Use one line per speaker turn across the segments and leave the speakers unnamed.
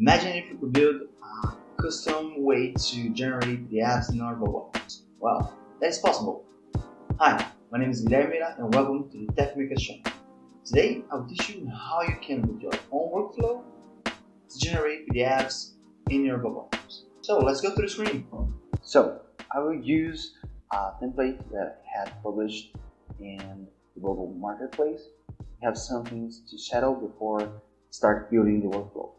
Imagine if you could build a custom way to generate the apps in our Bubble. Well, that is possible. Hi, my name is Guilherme Meira and welcome to the TechMaker channel. Today, I will teach you how you can build your own workflow to generate the apps in your Bubble. So let's go to the screen. So I will use a template that I had published in the Bubble Marketplace. We have some things to settle before start building the workflow.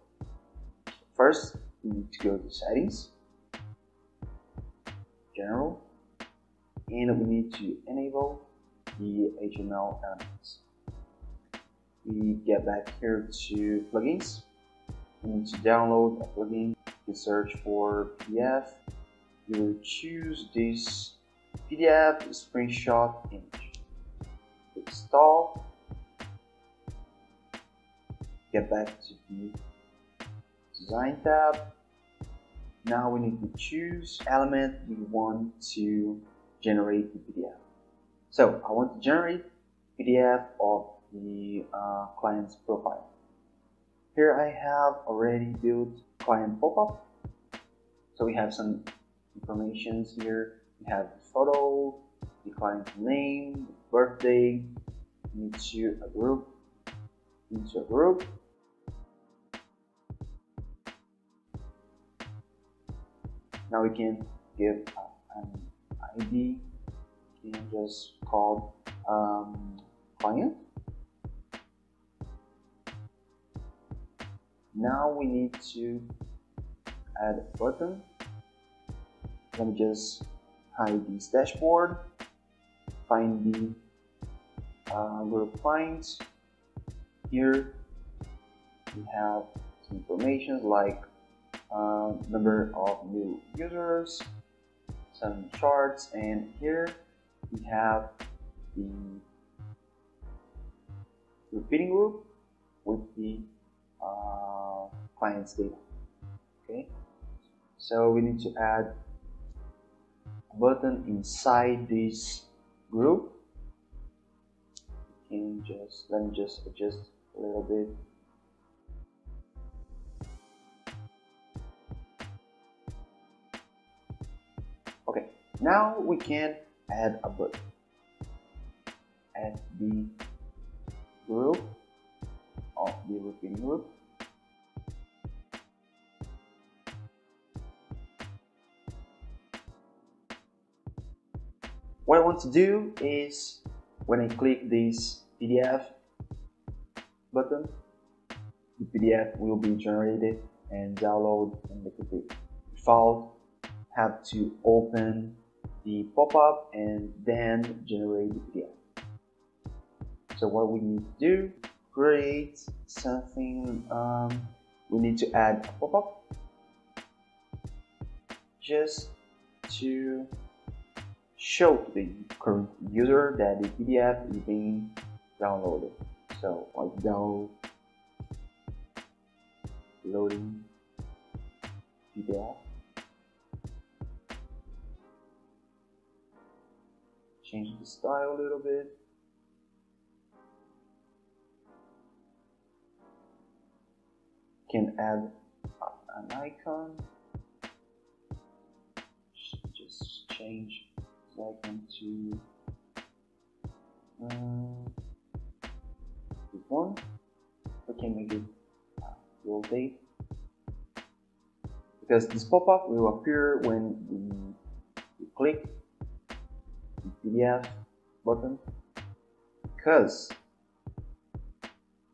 First, we need to go to settings, general, and we need to enable the HTML elements. We get back here to plugins. We need to download a plugin. You search for PDF. You will choose this PDF screenshot image. Install. Get back to the design tab. Now we need to choose element we want to generate the PDF. So I want to generate PDF of the uh, client's profile. Here I have already built client pop-up. So we have some informations here. We have the photo, the client's name, birthday, into a group, into a group, Now we can give an ID and just call um, client. Now we need to add a button. Let me just hide this dashboard, find the uh, group finds. Here we have some information like uh, number of new users, some charts, and here we have the repeating group with the uh, client's data. Okay, so we need to add a button inside this group. Can just let me just adjust a little bit Now we can add a button. Add the group of the repeating group. What I want to do is when I click this PDF button, the PDF will be generated and download in the computer. Without have to open the pop-up and then generate the PDF. So what we need to do, create something, um, we need to add a pop-up just to show to the current user that the PDF is being downloaded. So like download loading PDF change the style a little bit. Can add an icon. Just change the icon to uh, this one. Okay, make it rotate because this pop-up will appear when we click PDF button? Because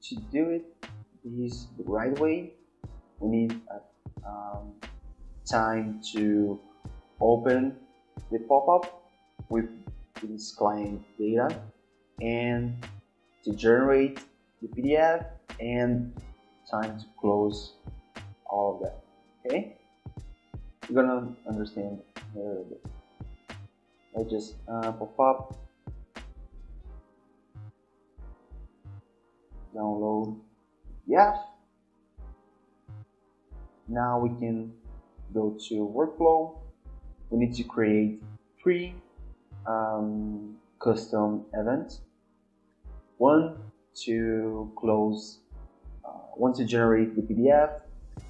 to do it this the right way we need a um, time to open the pop-up with this client data and to generate the PDF and time to close all of that okay? You're gonna understand a little bit I just uh, pop up download. Yeah. Now we can go to workflow. We need to create three um, custom events. One to close uh, one to generate the PDF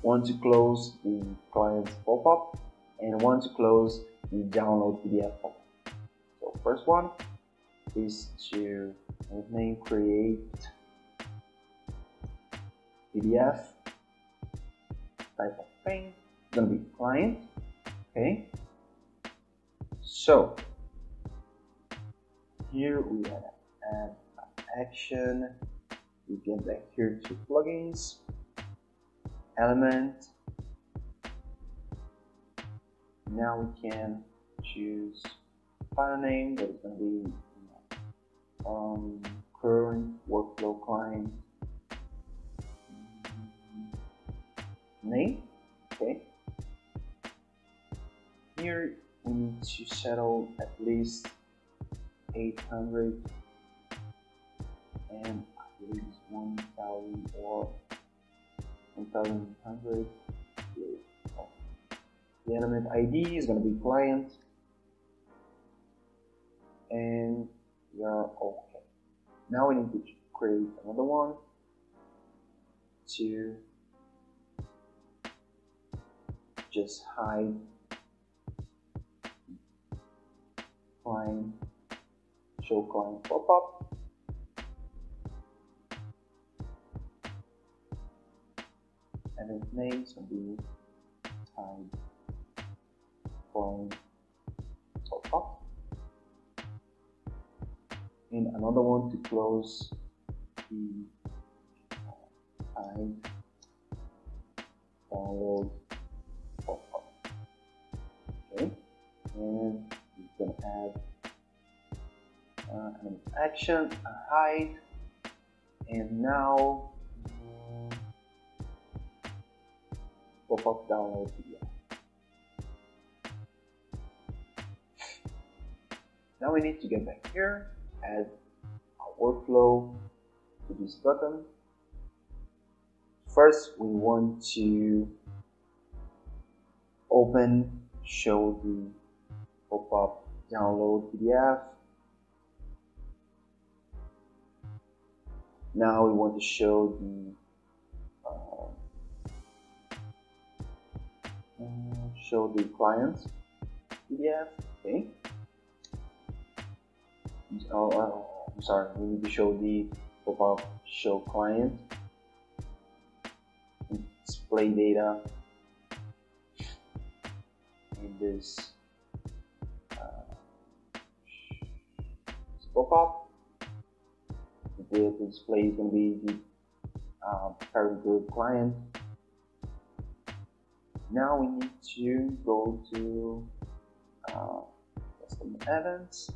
one to close the client's pop-up and one to close the download PDF pop-up. First one is to name create PDF type of thing. It's gonna be client. Okay. So here we add action. We get back here to plugins, element. Now we can choose file name that is going to be um, current workflow client name. Okay. Here we need to settle at least 800 and at least 1000 or 1100 the element ID is going to be client now we need to create another one. To just hide. Client show client pop-up and its names will be type client and another one to close the type download pop-up okay and you can add uh, an action, a hide, and now um, pop-up download PDF. Now we need to get back here, add a workflow to this button. First, we want to open, show the pop-up download PDF Now we want to show the uh, uh show the client PDF. Okay. Oh, I'm sorry. We need to show the pop-up show client display data in this uh, pop-up the display is going to be the uh, parent group client. Now we need to go to uh, custom events.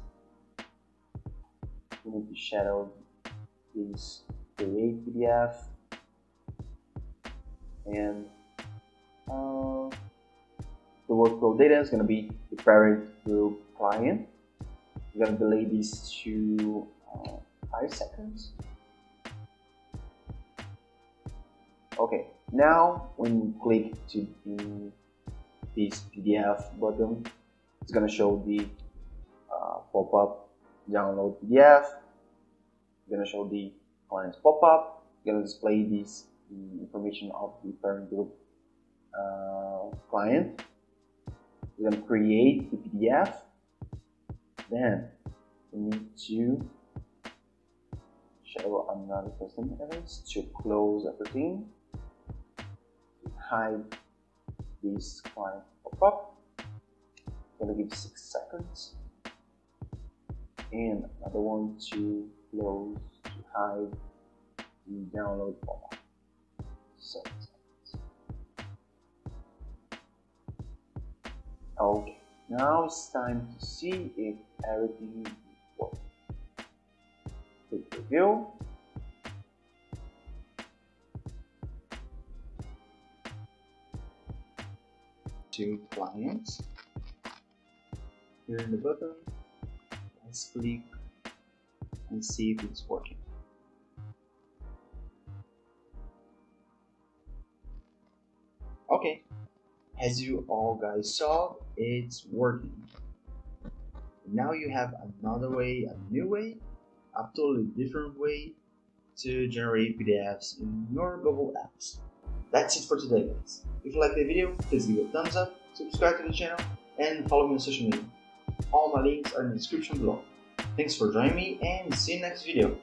We need to shadow this create PDF and uh, the workflow data is going to be the parent group client. We're going to delay these to uh, 5 seconds. Okay, now when you click to the this PDF button, it's gonna show the uh, pop-up download PDF. It's gonna show the client's pop-up. Gonna display this information of the parent group uh, client. We're gonna create the PDF. Then we need to show another custom events to close everything hide this client pop-up gonna give six seconds and another one to close to hide the download seven seconds okay now it's time to see if everything works click review. To clients. Here in the button, let's click and see if it's working. Okay, as you all guys saw, it's working. Now you have another way, a new way a totally different way to generate PDFs in your Bubble Apps. that's it for today guys. If you like the video, please give it a thumbs up, subscribe to the channel, and follow me on social media. All my links are in the description below. Thanks for joining me and see you next video.